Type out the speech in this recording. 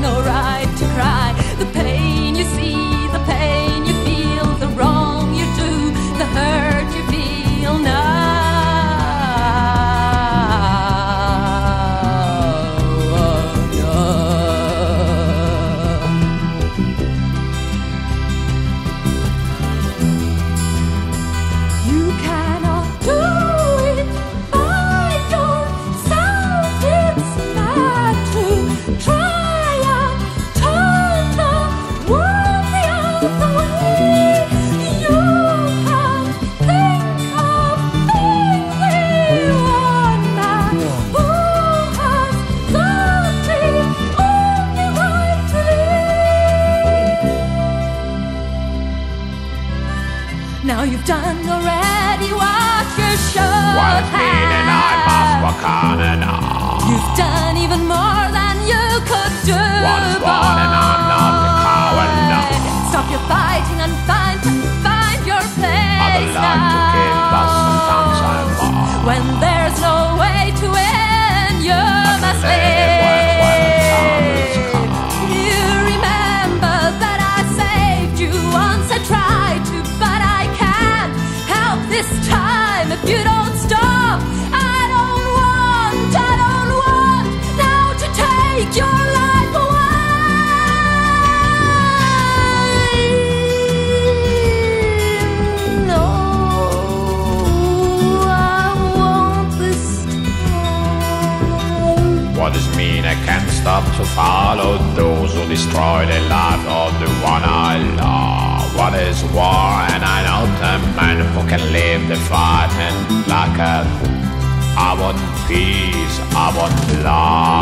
nor I. done already what you should What meaning I must on and on. You've done even more than you could do. Once born and I'm not a coward, no. Stop your fighting and find find your place I'd like to now. give, but sometimes I'm wrong. When there's no way to win, you must live What does mean I can't stop to follow those who destroy the life of the one I love? What is war? And I know the man who can live the fight and like a I want peace, I want love.